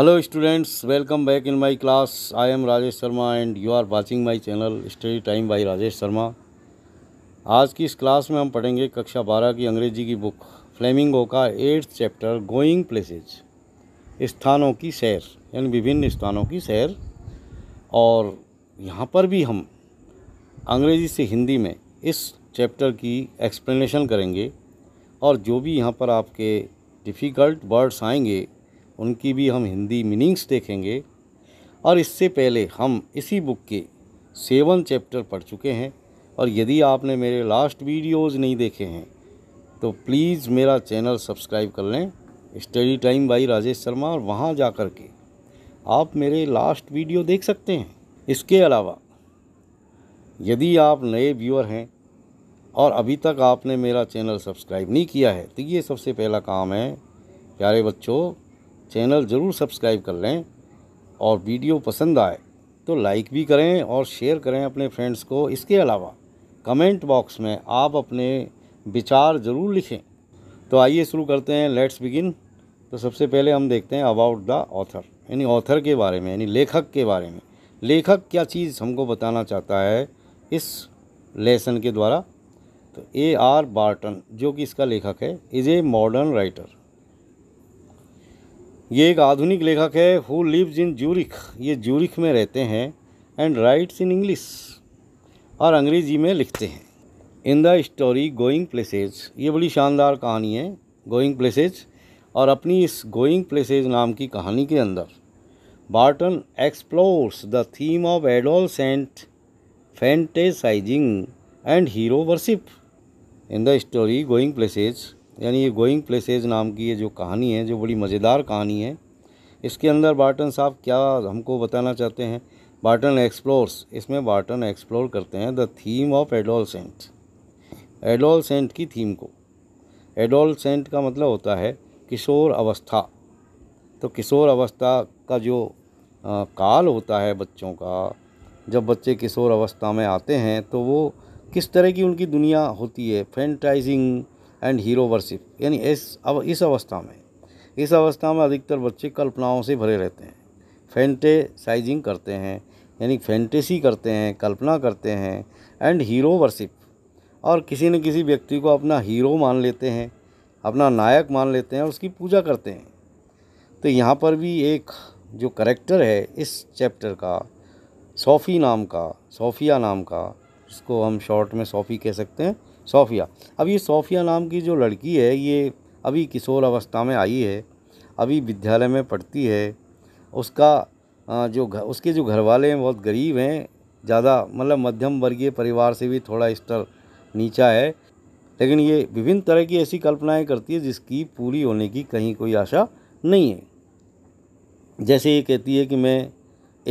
Hello students welcome back in my class I am Rajesh Sharma and you are watching my channel study time by Rajesh Sharma आज की इस class में हम पढ़ेंगे कक्षा बारह की अंग्रेजी की बुक फ्लेमिंगो का एट्थ चैप्टर गोइंग प्लेसेज स्थानों की सैर यानी विभिन्न स्थानों की सैर और यहाँ पर भी हम अंग्रेजी से हिंदी में इस चैप्टर की एक्सप्लेनेशन करेंगे और जो भी यहाँ पर आपके डिफ़िकल्ट वर्ड्स आएंगे उनकी भी हम हिंदी मीनिंग्स देखेंगे और इससे पहले हम इसी बुक के सेवन चैप्टर पढ़ चुके हैं और यदि आपने मेरे लास्ट वीडियोस नहीं देखे हैं तो प्लीज़ मेरा चैनल सब्सक्राइब कर लें study time by Rajesh Sharma और वहाँ जा कर के आप मेरे लास्ट वीडियो देख सकते हैं इसके अलावा यदि आप नए व्यूअर हैं और अभी तक आपने मेरा चैनल सब्सक्राइब नहीं किया है तो ये सबसे पहला काम है प्यारे बच्चों चैनल ज़रूर सब्सक्राइब कर लें और वीडियो पसंद आए तो लाइक भी करें और शेयर करें अपने फ्रेंड्स को इसके अलावा कमेंट बॉक्स में आप अपने विचार ज़रूर लिखें तो आइए शुरू करते हैं लेट्स बिगिन तो सबसे पहले हम देखते हैं अबाउट द ऑथर यानी ऑथर के बारे में यानी लेखक के बारे में लेखक क्या चीज़ हमको बताना चाहता है इस लेसन के द्वारा तो ए आर बार्टन जो कि इसका लेखक है इज़ ए मॉडर्न राइटर ये एक आधुनिक लेखक है हु लिव्स इन ज्यूरिख ये ज्यूरिख में रहते हैं एंड राइट्स इन इंग्लिश और अंग्रेज़ी में लिखते हैं in the story going places ये बड़ी शानदार कहानी है गोइंग प्लेसेज और अपनी इस गोइंग प्लेसेज नाम की कहानी के अंदर Barton explores the theme of adolescent fantasising and hero worship in the story going places यानी ये गोइंग प्लेसेज नाम की ये जो कहानी है जो बड़ी मज़ेदार कहानी है इसके अंदर बार्टन साहब क्या हमको बताना चाहते हैं बार्टन एक्सप्लोर्स इसमें बार्टन एक्सप्लोर करते हैं the theme of adolescent adolescent की थीम को एडोल सेंट का मतलब होता है किशोर अवस्था तो किशोर अवस्था का जो आ, काल होता है बच्चों का जब बच्चे किशोर अवस्था में आते हैं तो वो किस तरह की उनकी दुनिया होती है फैंटाइजिंग एंड हीरो वर्शिप यानी इस अब इस अवस्था में इस अवस्था में अधिकतर बच्चे कल्पनाओं से भरे रहते हैं फैंटेसाइजिंग करते हैं यानी फैंटेसी करते हैं कल्पना करते हैं एंड हीरो वर्शिप और किसी न किसी व्यक्ति को अपना हीरो मान लेते हैं अपना नायक मान लेते हैं और उसकी पूजा करते हैं तो यहाँ पर भी एक जो करेक्टर है इस चैप्टर का सोफ़ी नाम का सोफिया नाम का इसको हम शॉर्ट में सोफ़ी कह सकते हैं सोफिया अब ये सोफिया नाम की जो लड़की है ये अभी किशोर अवस्था में आई है अभी विद्यालय में पढ़ती है उसका जो घर उसके जो घर वाले हैं बहुत गरीब हैं ज़्यादा मतलब मध्यम वर्गीय परिवार से भी थोड़ा स्तर नीचा है लेकिन ये विभिन्न तरह की ऐसी कल्पनाएं करती है जिसकी पूरी होने की कहीं कोई आशा नहीं है जैसे ये कहती है कि मैं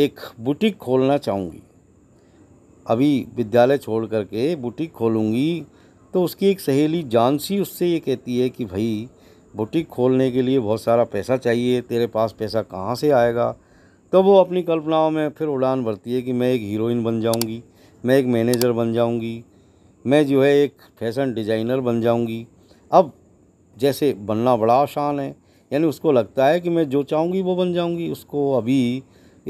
एक बुटीक खोलना चाहूँगी अभी विद्यालय छोड़ करके बुटीक खोलूँगी तो उसकी एक सहेली जानसी उससे ये कहती है कि भाई बुटीक खोलने के लिए बहुत सारा पैसा चाहिए तेरे पास पैसा कहाँ से आएगा तो वो अपनी कल्पनाओं में फिर उड़ान भरती है कि मैं एक हीरोइन बन जाऊँगी मैं एक मैनेजर बन जाऊँगी मैं जो है एक फैशन डिज़ाइनर बन जाऊँगी अब जैसे बनना बड़ा आसान है यानी उसको लगता है कि मैं जो चाहूँगी वो बन जाऊँगी उसको अभी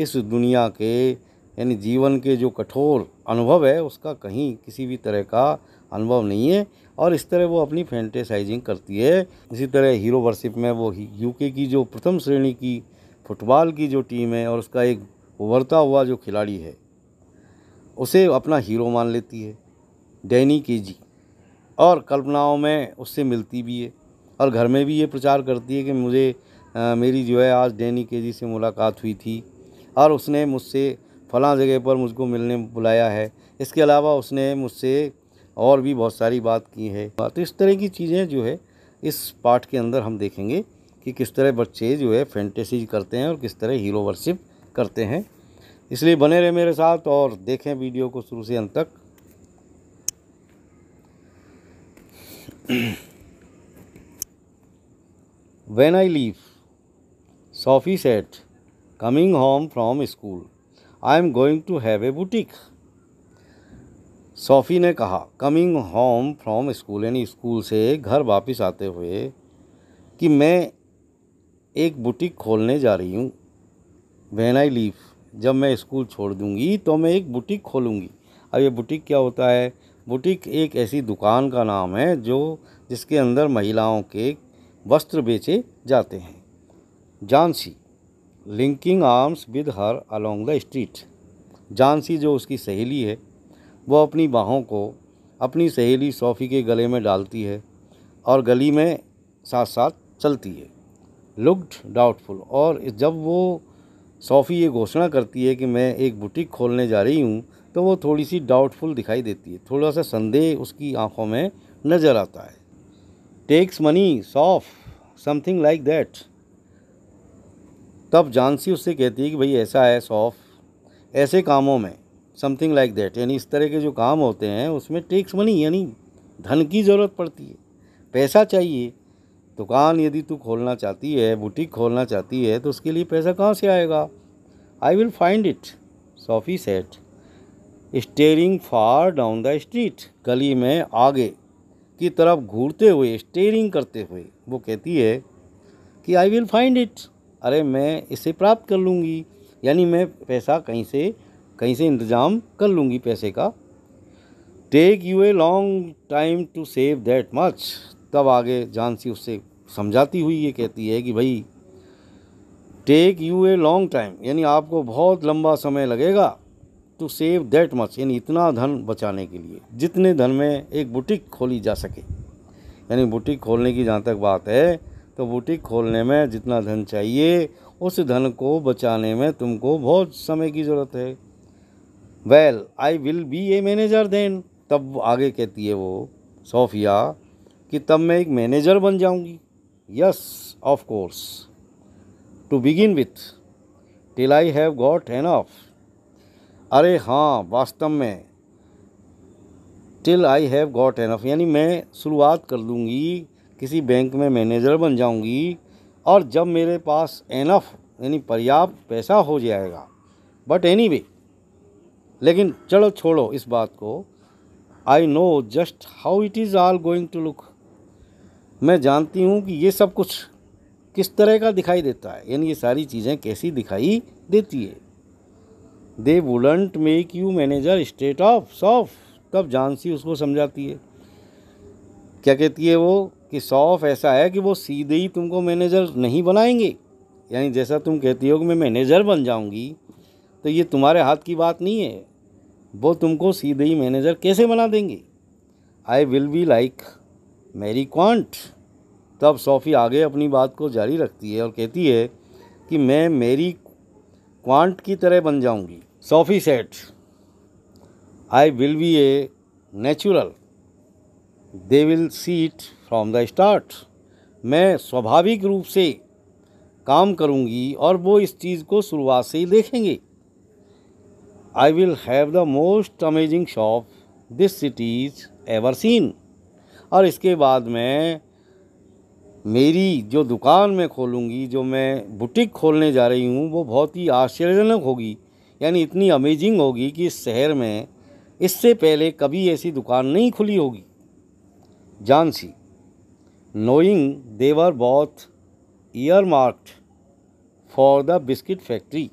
इस दुनिया के यानी जीवन के जो कठोर अनुभव है उसका कहीं किसी भी तरह का अनुभव नहीं है और इस तरह वो अपनी फैंटेसाइजिंग करती है इसी तरह हीरो वर्शिप में वो यूके की जो प्रथम श्रेणी की फुटबॉल की जो टीम है और उसका एक उभरता हुआ जो खिलाड़ी है उसे अपना हीरो मान लेती है डैनी के जी और कल्पनाओं में उससे मिलती भी है और घर में भी ये प्रचार करती है कि मुझे आ, मेरी जो है आज डैनी के जी से मुलाकात हुई थी और उसने मुझसे फला जगह पर मुझको मिलने बुलाया है इसके अलावा उसने मुझसे और भी बहुत सारी बात की है तो इस तरह की चीज़ें जो है इस पार्ट के अंदर हम देखेंगे कि किस तरह बच्चे जो है फैंटेसीज करते हैं और किस तरह हीरो वर्शिप करते हैं इसलिए बने रहे मेरे साथ और देखें वीडियो को शुरू से अंत तक when I leave Sophie said coming home from school I am going to have a boutique Sophie ने कहा कमिंग होम फ्रॉम स्कूल यानी स्कूल से घर वापस आते हुए कि मैं एक बुटीक खोलने जा रही हूँ वैन आई लीव जब मैं स्कूल छोड़ दूँगी तो मैं एक बुटीक खोलूँगी अब ये बुटीक क्या होता है बुटीक एक ऐसी दुकान का नाम है जो जिसके अंदर महिलाओं के वस्त्र बेचे जाते हैं Jansie linking arms with her along the street Jansie जो उसकी सहेली है वह अपनी बाहों को अपनी सहेली सोफ़ी के गले में डालती है और गली में साथ साथ चलती है लुक्ड डाउटफुल और जब वो सोफ़ी ये घोषणा करती है कि मैं एक बुटीक खोलने जा रही हूँ तो वो थोड़ी सी डाउटफुल दिखाई देती है थोड़ा सा संदेह उसकी आंखों में नज़र आता है takes money Soph something like that तब जानसी उससे कहती है कि भाई ऐसा है सॉफ ऐसे कामों में समथिंग लाइक दैट यानी इस तरह के जो काम होते हैं उसमें टैक्स मनी यानी धन की ज़रूरत पड़ती है पैसा चाहिए दुकान यदि तू खोलना चाहती है बुटीक खोलना चाहती है तो उसके लिए पैसा कहाँ से आएगा I will find it Sophie said staring far down the street गली में आगे की तरफ घूरते हुए स्टेयरिंग करते हुए वो कहती है कि आई विल फाइंड इट अरे मैं इसे प्राप्त कर लूँगी यानी मैं पैसा कहीं से कहीं से इंतज़ाम कर लूँगी पैसे का take you a long time to save that much तब आगे जानसी उससे समझाती हुई ये कहती है कि भाई take you a long time यानी आपको बहुत लंबा समय लगेगा टू सेव दैट मच यानी इतना धन बचाने के लिए जितने धन में एक बुटीक खोली जा सके यानी बुटीक खोलने की जहाँ तक बात है तो बुटीक खोलने में जितना धन चाहिए उस धन को बचाने में तुमको बहुत समय की ज़रूरत है well I will be a manager then तब आगे कहती है वो सोफिया कि तब मैं एक मैनेजर बन जाऊंगी yes of course to begin with till I have got enough अरे हाँ वास्तव में till I have got enough यानी मैं शुरुआत कर लूँगी किसी बैंक में मैनेजर बन जाऊंगी और जब मेरे पास एनफ यानी पर्याप्त पैसा हो जाएगा बट एनी anyway, लेकिन चलो छोड़ो इस बात को I know just how it is all going to look मैं जानती हूँ कि ये सब कुछ किस तरह का दिखाई देता है यानी ये सारी चीज़ें कैसी दिखाई देती है they wouldn't make you manager straight off Soph तब जानसी उसको समझाती है क्या कहती है वो कि सॉफ ऐसा है कि वो सीधे ही तुमको मैनेजर नहीं बनाएंगे यानी जैसा तुम कहती हो कि मैं मैनेजर बन जाऊंगी तो ये तुम्हारे हाथ की बात नहीं है वो तुमको सीधे ही मैनेजर कैसे बना देंगे I will be like Mary Quant तब सोफ़ी आगे अपनी बात को जारी रखती है और कहती है कि मैं मेरी क्वांट की तरह बन जाऊंगी Sophie said I will be a natural they will see it from the start मैं स्वाभाविक रूप से काम करूंगी और वो इस चीज़ को शुरुआत से ही देखेंगे I will have the most amazing shop this city is ever seen और इसके बाद में मेरी जो दुकान मैं खोलूँगी जो मैं बुटीक खोलने जा रही हूँ वो बहुत ही आश्चर्यजनक होगी यानी इतनी अमेजिंग होगी कि इस शहर में इससे पहले कभी ऐसी दुकान नहीं खुली होगी Jansie knowing they were both earmarked for the biscuit factory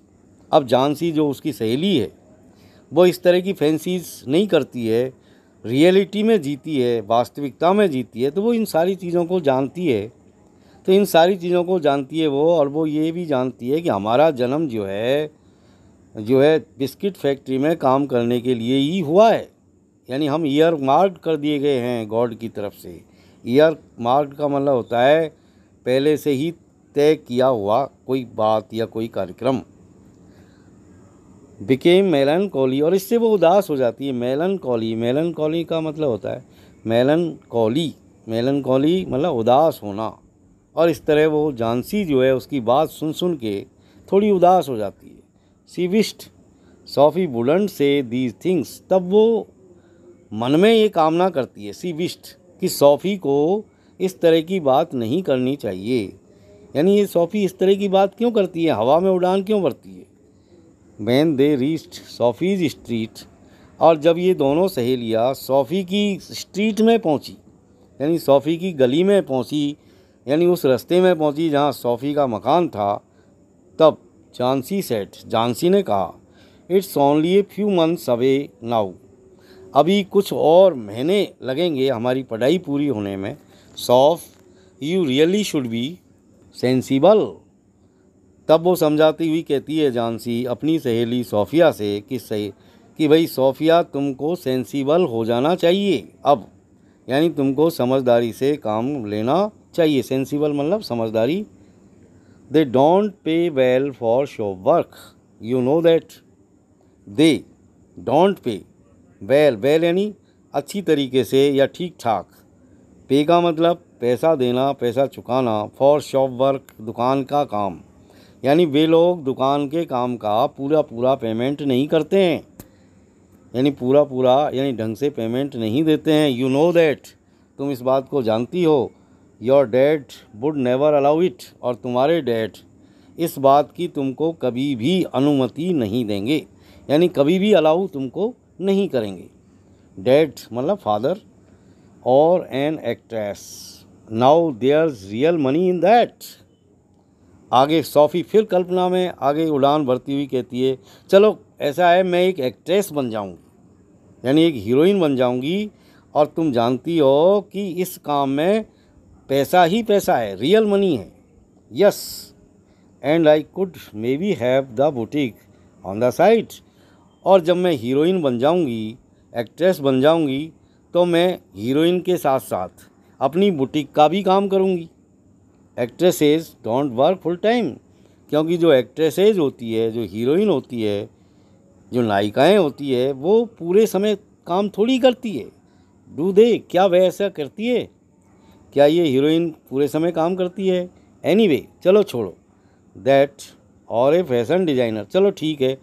अब जानसी जो उसकी सहेली है वो इस तरह की फैंसीज नहीं करती है रियलिटी में जीती है वास्तविकता में जीती है तो वो इन सारी चीज़ों को जानती है तो इन सारी चीज़ों को जानती है वो और वो ये भी जानती है कि हमारा जन्म जो है जो है बिस्किट फैक्ट्री में काम करने के लिए ही हुआ है यानी हम ईयर मार्क कर दिए गए हैं गॉड की तरफ से ईयर मार्क का मतलब होता है पहले से ही तय किया हुआ कोई बात या कोई कार्यक्रम बिकेम मेलन कॉली और इससे वो उदास हो जाती है मेलन कॉली मेलन कॉली का मतलब होता है मेलन कॉली मेलन कॉली मतलब उदास होना और इस तरह वो झांसी जो है उसकी बात सुन सुन के थोड़ी उदास हो जाती है सी विस्ट सॉफी बुलंड से दीज थिंग्स तब वो मन में ये कामना करती है सी विस्ट कि सॉफ़ी को इस तरह की बात नहीं करनी चाहिए यानी ये सॉफ़ी इस तरह की बात क्यों करती है हवा में उड़ान क्यों भरती है वैन दे रीस्ट सोफ़ीज स्ट्रीट और जब ये दोनों सहेलियाँ सोफ़ी की स्ट्रीट में पहुँची यानी सोफ़ी की गली में पहुँची यानी उस रास्ते में पहुँची जहाँ सोफ़ी का मकान था तब झांसी सेट झांसी ने कहा it's only a few months away now अभी कुछ और महीने लगेंगे हमारी पढ़ाई पूरी होने में Soph you really should be sensible तब वो समझाती हुई कहती है जानसी अपनी सहेली सोफिया से कि सही कि भाई सोफिया तुमको सेंसिबल हो जाना चाहिए अब यानी तुमको समझदारी से काम लेना चाहिए सेंसिबल मतलब समझदारी they don't pay well for shop work you know that they don't pay well well यानी अच्छी तरीके से या ठीक ठाक पे का मतलब पैसा देना पैसा चुकाना फॉर शॉप वर्क दुकान का काम यानी वे लोग दुकान के काम का पूरा पूरा पेमेंट नहीं करते हैं यानी पूरा पूरा यानी ढंग से पेमेंट नहीं देते हैं यू नो दैट तुम इस बात को जानती हो your dad would never allow it और तुम्हारे डैड इस बात की तुमको कभी भी अनुमति नहीं देंगे यानी कभी भी अलाउ तुमको नहीं करेंगे डैड मतलब फादर और an actress now there real money in that आगे सोफ़ी फिर कल्पना में आगे उड़ान भरती हुई कहती है चलो ऐसा है मैं एक एक्ट्रेस बन जाऊंगी यानी एक हीरोइन बन जाऊंगी और तुम जानती हो कि इस काम में पैसा ही पैसा है रियल मनी है yes and I could maybe have the boutique on the side और जब मैं हीरोइन बन जाऊंगी एक्ट्रेस बन जाऊंगी तो मैं हीरोइन के साथ साथ अपनी बुटीक का भी काम करूंगी actresses don't work full time क्योंकि जो एक्ट्रेसेज होती है जो हीरोइन होती है जो नायिकाएं होती है वो पूरे समय काम थोड़ी करती है डू दे क्या वह ऐसा करती है क्या ये हीरोइन पूरे समय काम करती है एनी anyway, चलो छोड़ो दैट और ए फैशन डिज़ाइनर चलो ठीक है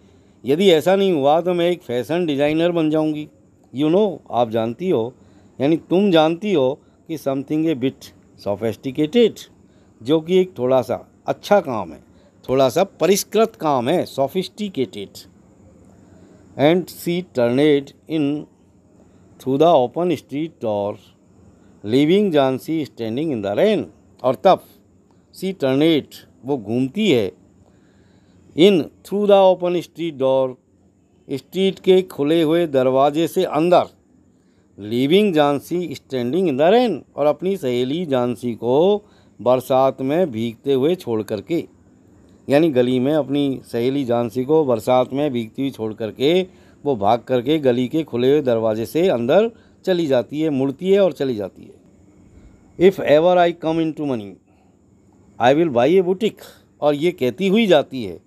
यदि ऐसा नहीं हुआ तो मैं एक फैशन डिज़ाइनर बन जाऊंगी यू you नो know, आप जानती हो यानी तुम जानती हो कि समथिंग ए बिट सोफेस्टिकेटेड जो कि एक थोड़ा सा अच्छा काम है थोड़ा सा परिष्कृत काम है sophisticated and she turned in through the open street door leaving Jansie standing in the rain और तब सी टर्नेट वो घूमती है in through the open street door street के खुले हुए दरवाजे से अंदर leaving Jansie standing in the rain और अपनी सहेली जानसी को बरसात में भीगते हुए छोड़ करके यानी गली में अपनी सहेली झांसी को बरसात में भीगती हुई छोड़ करके वो भाग करके गली के खुले हुए दरवाजे से अंदर चली जाती है मुड़ती है और चली जाती है if ever I come into money I will buy a boutique और ये कहती हुई जाती है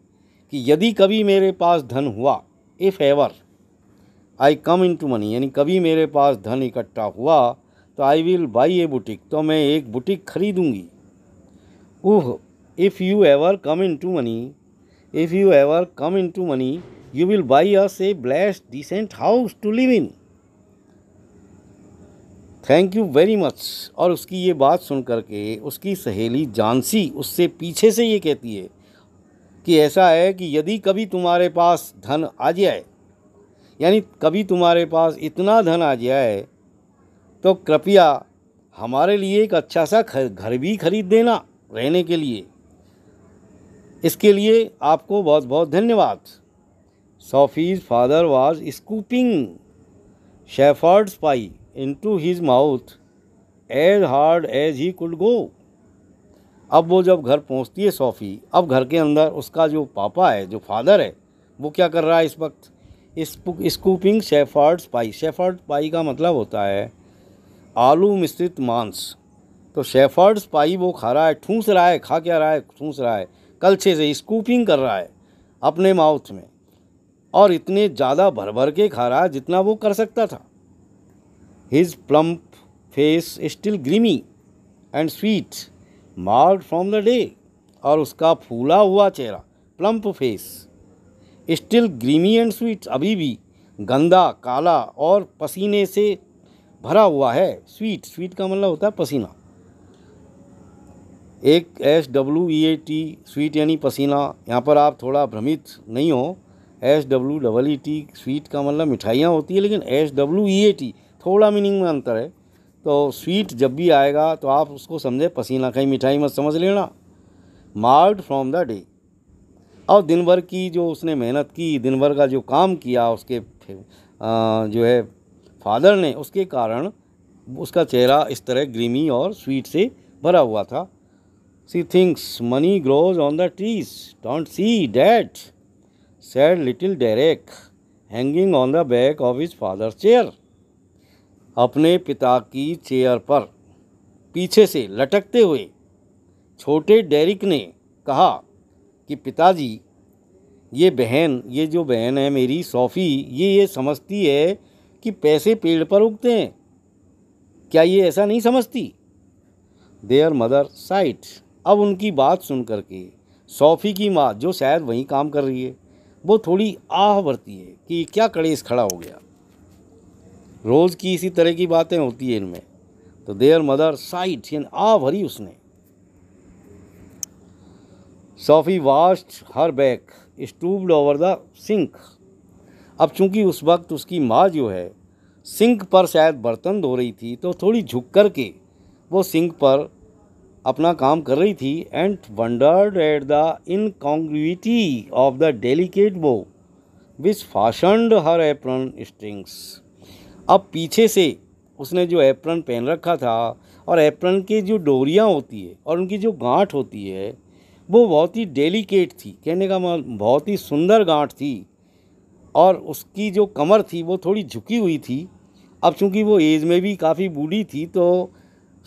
कि यदि कभी मेरे पास धन हुआ if ever I come into money यानी कभी मेरे पास धन इकट्ठा हुआ तो I will buy a boutique तो मैं एक बुटिक खरीदूंगी ओह if you ever come into money if you ever come into money you will buy us से ब्लैश decent house to live in thank you very much और उसकी ये बात सुन करके उसकी सहेली जानसी उससे पीछे से ये कहती है कि ऐसा है कि यदि कभी तुम्हारे पास धन आ जाए यानी कभी तुम्हारे पास इतना धन आ जाए तो कृपया हमारे लिए एक अच्छा सा घर भी खरीद देना रहने के लिए इसके लिए आपको बहुत बहुत धन्यवाद Sophie's father was scooping shepherd's pie into his mouth as hard as he could go अब वो जब घर पहुंचती है सोफ़ी अब घर के अंदर उसका जो पापा है जो फादर है वो क्या कर रहा है इस वक्त scooping shepherd pie shepherd pie का मतलब होता है आलू मिश्रित मांस तो शेफर्ड्स पाई वो खा रहा है ठूंस रहा है खा क्या रहा है ठूंस रहा है कलछे से स्कूपिंग कर रहा है अपने माउथ में और इतने ज़्यादा भर भर के खा रहा है जितना वो कर सकता था his plump face still grimy and sweat marked from the day और उसका फूला हुआ चेहरा plump face still grimy and sweat अभी भी गंदा काला और पसीने से भरा हुआ है स्वीट स्वीट का मतलब होता है पसीना एक S W E A T sweat यानी पसीना यहाँ पर आप थोड़ा भ्रमित नहीं हो S W double E T sweet का मतलब मिठाइयाँ होती है लेकिन S W E A T थोड़ा मीनिंग में अंतर है तो स्वीट जब भी आएगा तो आप उसको समझे पसीना कहीं मिठाई मत समझ लेना मार्ड फ्रॉम द डे और दिन भर की जो उसने मेहनत की दिन भर का जो काम किया उसके जो है फादर ने उसके कारण उसका चेहरा इस तरह ग्रीमी और स्वीट से भरा हुआ था She thinks money grows on the trees. Don't see that, said little Derek, hanging on the back of his father's chair. अपने पिता की चेयर पर पीछे से लटकते हुए छोटे डेरिक ने कहा कि पिताजी ये बहन ये जो बहन है मेरी सोफ़ी ये ये समझती है कि पैसे पेड़ पर उगते हैं क्या ये ऐसा नहीं समझती देयर मदर साइट अब उनकी बात सुन कर के की माँ जो शायद वहीं काम कर रही है वो थोड़ी आह भरती है कि क्या कड़ेस खड़ा हो गया रोज़ की इसी तरह की बातें होती है इनमें तो देयर मदर साइट यानी आ भरी उसने Sophie was at her back stooped over the sink अब चूंकि उस वक्त उसकी माँ जो है सिंक पर शायद बर्तन धो रही थी तो थोड़ी झुक कर के वो सिंक पर अपना काम कर रही थी and wondered at the incongruity of the delicate bow which fashioned her apron strings अब पीछे से उसने जो एप्रन पहन रखा था और एप्रन की जो डोरियाँ होती है और उनकी जो गांठ होती है वो बहुत ही डेलीकेट थी कहने का मतलब बहुत ही सुंदर गांठ थी और उसकी जो कमर थी वो थोड़ी झुकी हुई थी अब चूंकि वो एज में भी काफ़ी बूढ़ी थी तो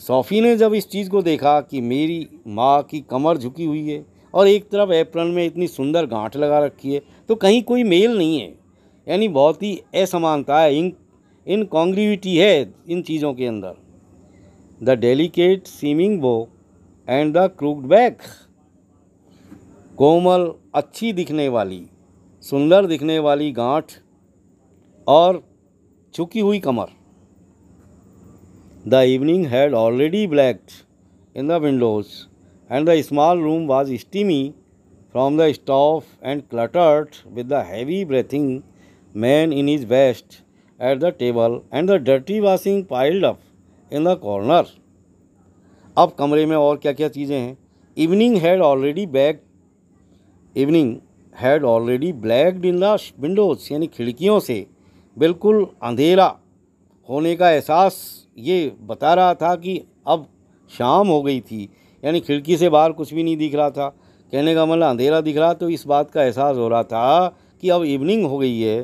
सोफ़ी ने जब इस चीज़ को देखा कि मेरी माँ की कमर झुकी हुई है और एक तरफ एप्रन में इतनी सुंदर गांठ लगा रखी है तो कहीं कोई मेल नहीं है यानी बहुत ही असमानता है इन इनकॉन्ग्रीविटी है इन चीज़ों के अंदर the delicate seeming bow and the crooked back कोमल अच्छी दिखने वाली सुंदर दिखने वाली गांठ और झुकी हुई कमर The evening had already blacked in the windows, and the small room was steamy from the stove and cluttered with the heavy breathing man in his vest at the table and the dirty washing piled up in the corner. अब कमरे में और क्या क्या चीज़ें हैं evening had already bag evening had already blacked in the windows यानी खिड़कियों से बिल्कुल अंधेरा होने का एहसास ये बता रहा था कि अब शाम हो गई थी यानी खिड़की से बाहर कुछ भी नहीं दिख रहा था कहने का मतलब अंधेरा दिख रहा तो इस बात का एहसास हो रहा था कि अब इवनिंग हो गई है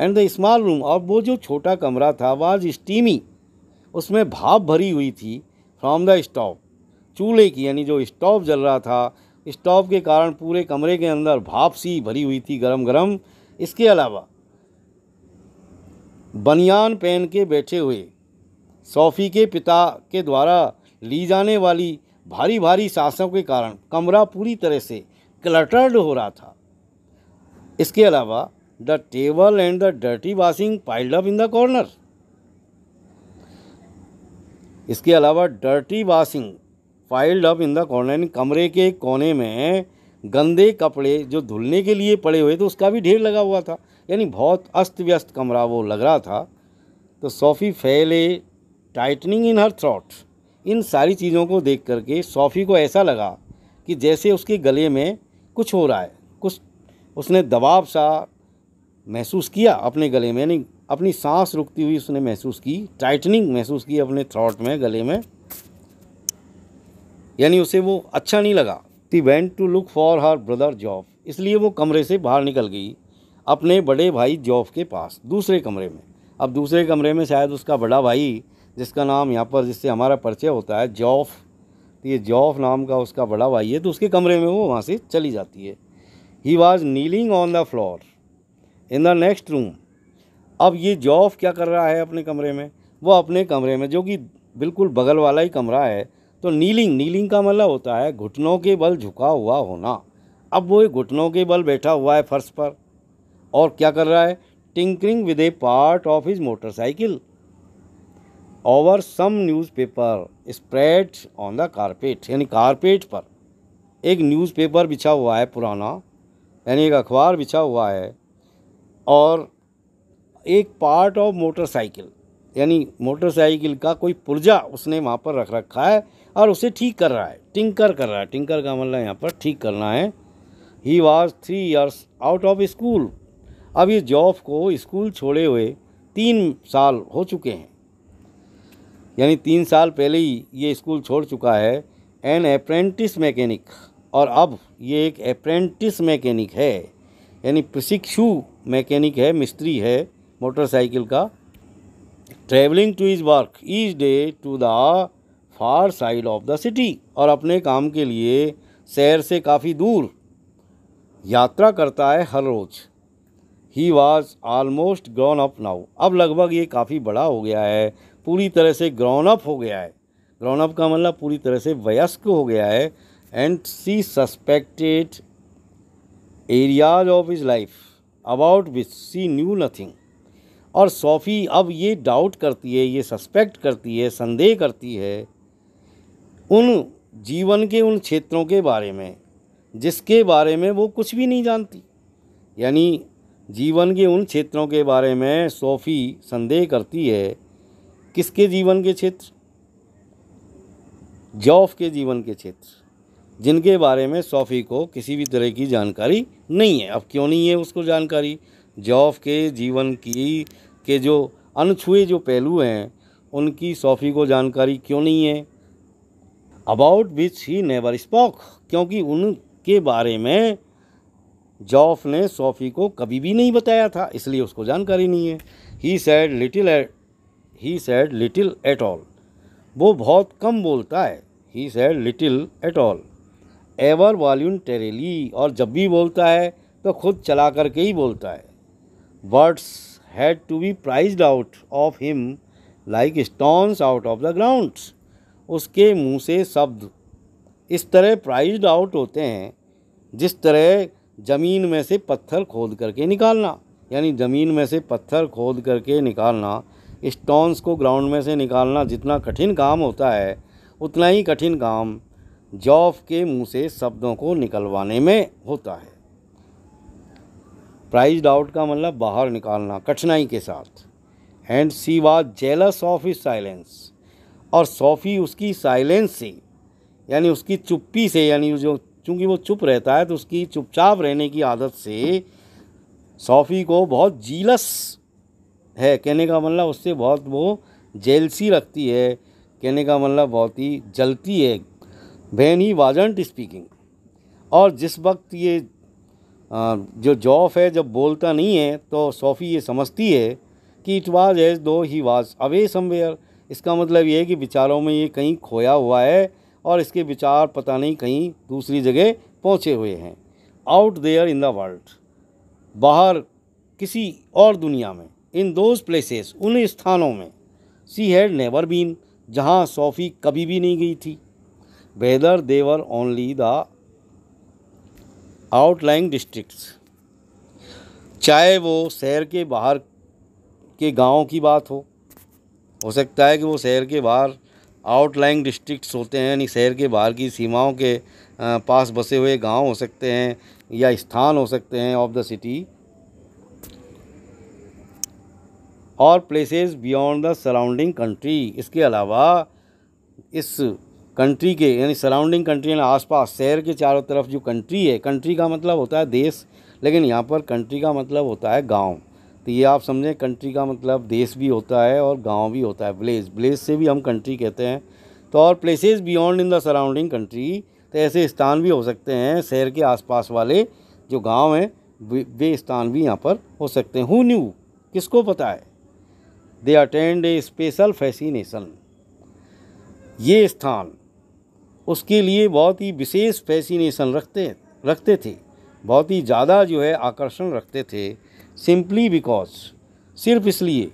एंड द स्मॉल रूम और वो जो छोटा कमरा था वाज स्टीमी उसमें भाप भरी हुई थी फ्रॉम द स्टॉव चूल्हे की यानी जो स्टॉव जल रहा था स्टॉव के कारण पूरे कमरे के अंदर भाप सी भरी हुई थी गरम गरम इसके अलावा बनियान पहन के बैठे हुए सोफ़ी के पिता के द्वारा ली जाने वाली भारी भारी सांसों के कारण कमरा पूरी तरह से क्लटर्ड हो रहा था इसके अलावा the table and the dirty washing piled up in the corner इसके अलावा dirty washing piled up in the corner कमरे के कोने में गंदे कपड़े जो धुलने के लिए पड़े हुए थे उसका भी ढेर लगा हुआ था यानी बहुत अस्त व्यस्त कमरा वो लग रहा था तो सोफ़ी फैले टाइटनिंग इन हर थ्रॉट इन सारी चीज़ों को देख करके सॉफ़ी को ऐसा लगा कि जैसे उसके गले में कुछ हो रहा है कुछ उसने दबाव सा महसूस किया अपने गले में यानी अपनी सांस रुकती हुई उसने महसूस की टाइटनिंग महसूस की अपने थ्रॉट में गले में यानी उसे वो अच्छा नहीं लगा she went to look for her brother Geoff इसलिए वो कमरे से बाहर निकल गई अपने बड़े भाई जॉब के पास दूसरे कमरे में अब दूसरे कमरे में शायद उसका बड़ा भाई जिसका नाम यहाँ पर जिससे हमारा परिचय होता है जौफ़ तो ये जौफ़ नाम का उसका बड़ा भाई है तो उसके कमरे में वो वहाँ से चली जाती है he was kneeling on the floor in the next room अब ये जौफ़ क्या कर रहा है अपने कमरे में वो अपने कमरे में जो कि बिल्कुल बगल वाला ही कमरा है तो नीलिंग नीलिंग का मतलब होता है घुटनों के बल झुका हुआ होना अब वो घुटनों के बल बैठा हुआ है फर्श पर और क्या कर रहा है tinkering with a part of his motorcycle over some newspaper spread on the carpet यानी कारपेट पर एक न्यूज़पेपर बिछा हुआ है पुराना यानी एक अखबार बिछा हुआ है और एक पार्ट ऑफ मोटरसाइकिल यानी मोटरसाइकिल का कोई पुर्जा उसने वहाँ पर रख रखा है और उसे ठीक कर रहा है टिंकर कर रहा है टिंकर का मतलब यहाँ पर ठीक करना है he was three years out of school अब ये जॉब को स्कूल छोड़े हुए तीन साल हो चुके हैं यानी तीन साल पहले ही ये स्कूल छोड़ चुका है एन अप्रेंटिस मैकेनिक और अब ये एक अप्रेंटिस मैकेनिक है यानी प्रशिक्षु मैकेनिक है मिस्त्री है मोटरसाइकिल का travelling to his work each day to the far side of the city और अपने काम के लिए शहर से काफ़ी दूर यात्रा करता है हर रोज़ he was almost grown up now अब लगभग ये काफ़ी बड़ा हो गया है पूरी तरह से ग्राउंड अप हो गया है ग्राउंड अप का मतलब पूरी तरह से वयस्क हो गया है and she suspected areas of his life about which she knew nothing और सोफ़ी अब ये डाउट करती है ये सस्पेक्ट करती है संदेह करती है उन जीवन के उन क्षेत्रों के बारे में जिसके बारे में वो कुछ भी नहीं जानती यानी जीवन के उन क्षेत्रों के बारे में सोफ़ी संदेह करती है किसके जीवन के क्षेत्र जॉफ के जीवन के क्षेत्र जिनके बारे में सोफ़ी को किसी भी तरह की जानकारी नहीं है अब क्यों नहीं है उसको जानकारी जॉफ के जीवन की के जो अनछुए जो पहलू हैं उनकी सोफ़ी को जानकारी क्यों नहीं है about which he never spoke क्योंकि उनके बारे में जॉफ ने सोफ़ी को कभी भी नहीं बताया था इसलिए उसको जानकारी नहीं है he said little he said little at all वो बहुत कम बोलता है he said little at all ever टेरेली और जब भी बोलता है तो खुद चला करके ही बोलता है words had to be prised out of him like stones out of the ground उसके मुंह से शब्द इस तरह प्राइज्ड आउट होते हैं जिस तरह ज़मीन में से पत्थर खोद करके निकालना यानी ज़मीन में से पत्थर खोद करके निकालना स्टोन्स को ग्राउंड में से निकालना जितना कठिन काम होता है उतना ही कठिन काम जॉफ के मुंह से शब्दों को निकलवाने में होता है प्राइज आउट का मतलब बाहर निकालना कठिनाई के साथ and she was jealous of his silence और सोफ़ी उसकी साइलेंस से यानी उसकी चुप्पी से यानी जो चूँकि वो चुप रहता है तो उसकी चुपचाप रहने की आदत से सोफ़ी को बहुत जीलस है कहने का मतलब उससे बहुत वो जेलसी रखती है कहने का मतलब बहुत ही जलती है बहन ही वाजेंट स्पीकिंग और जिस वक्त ये जो जॉफ है जब बोलता नहीं है तो सोफ़ी ये समझती है कि इट वाज एज दो ही वाज अवे समवेयर इसका मतलब ये है कि विचारों में ये कहीं खोया हुआ है और इसके विचार पता नहीं कहीं दूसरी जगह पहुँचे हुए हैं out there in the world बाहर किसी और दुनिया में इन दोज प्लेसेस उन स्थानों में सी हैड नेवर बीन जहाँ सोफ़ी कभी भी नहीं गई थी whether they were only the outlying districts चाहे वो शहर के बाहर के गांव की बात हो हो सकता है कि वो शहर के बाहर आउटलाइंग डिस्ट्रिक्ट्स होते हैं यानी शहर के बाहर की सीमाओं के पास बसे हुए गांव हो सकते हैं या स्थान हो सकते हैं ऑफ द सिटी और places beyond the surrounding country इसके अलावा इस कंट्री के यानी सराउंडिंग कंट्री यानी आसपास शहर के चारों तरफ जो कंट्री है कंट्री का मतलब होता है देश लेकिन यहाँ पर कंट्री का मतलब होता है गांव तो ये आप समझें कंट्री का मतलब देश भी होता है और गांव भी होता है विलेज विलेज से भी हम कंट्री कहते हैं तो और places beyond in the surrounding country तो ऐसे स्थान भी हो सकते हैं शहर के आसपास वाले जो गांव हैं वे स्थान भी यहाँ पर हो सकते हैं हु न्यू किसको पता है they attend a special fascination ये स्थान उसके लिए बहुत ही विशेष फैसिनेशन रखते रखते थे बहुत ही ज़्यादा जो है आकर्षण रखते थे सिंपली बिकॉज सिर्फ इसलिए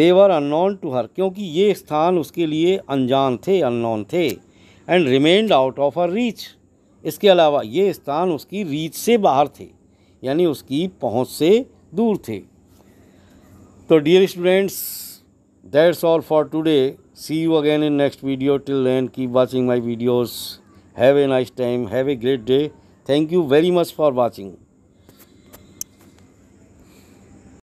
देवर अननोन टू हर क्योंकि ये स्थान उसके लिए अनजान थे अननोन थे and remained out of her reach इसके अलावा ये स्थान उसकी रीच से बाहर थे यानी उसकी पहुंच से दूर थे So dear students, that's all for today. See you again in next video. Till then, keep watching my videos. Have a nice time. Have a great day. Thank you very much for watching.